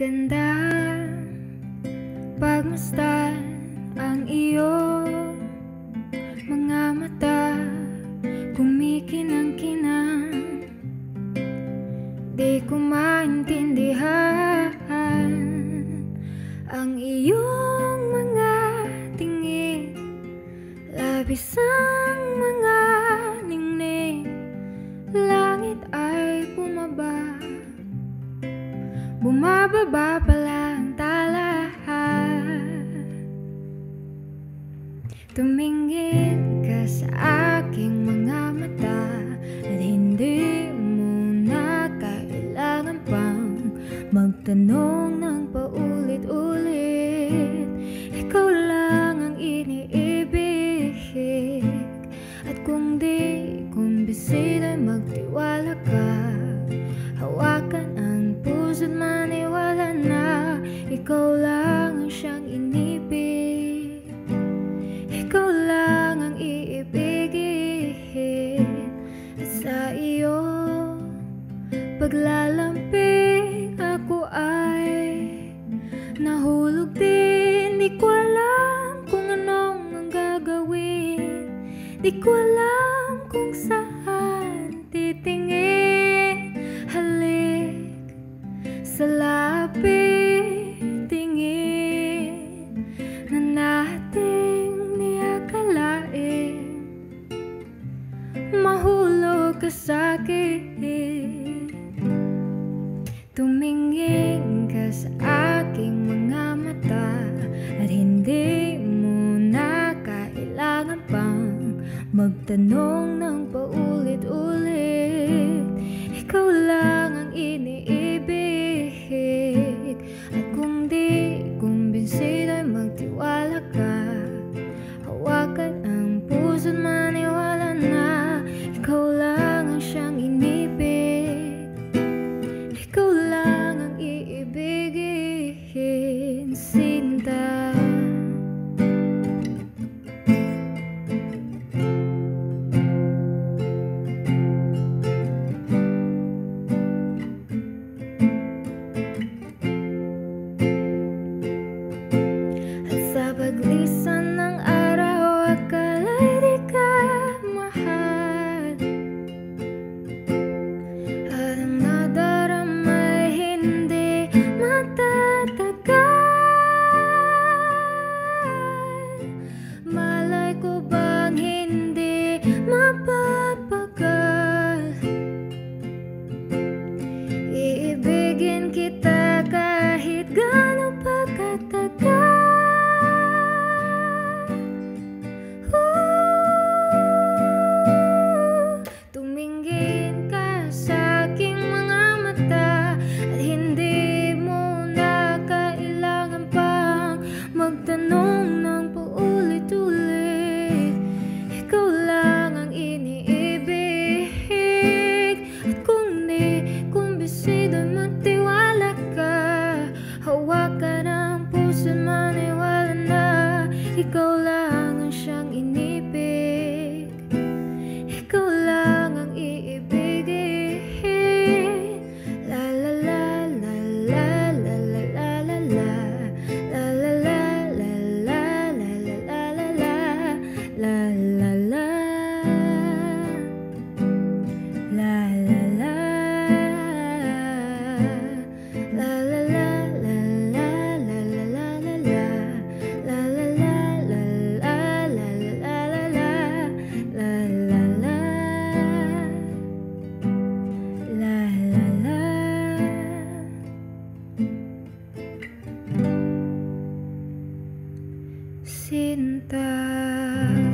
ganda Pagmastan ang iyong mga mata Kumikinang-kinang. Di ko maintindihan Ang iyong mga tingin. Labis ang mga Bumababa pala ang talahan. Tumingin ka sa aking mga mata At hindi mo na kailangan pang Magtanong ng paulit-ulit. Ikaw lang ang iniibig At kung di kumbisido'y magtiwala ka Paglalamping ako ay Nahulog din. Di ko alam kung anong ang gagawin. Di ko alam kung saan titingin. Halik sa lapit tingin na nating niakalain mahulog ka sa'kin tumingin ka sa aking mga mata at hindi mo na kailangan pang magtanong ng paulit-ulit. Ikaw lang ang iniibig at kung di kumbinsido'y magtiwala ka Katakan cinta.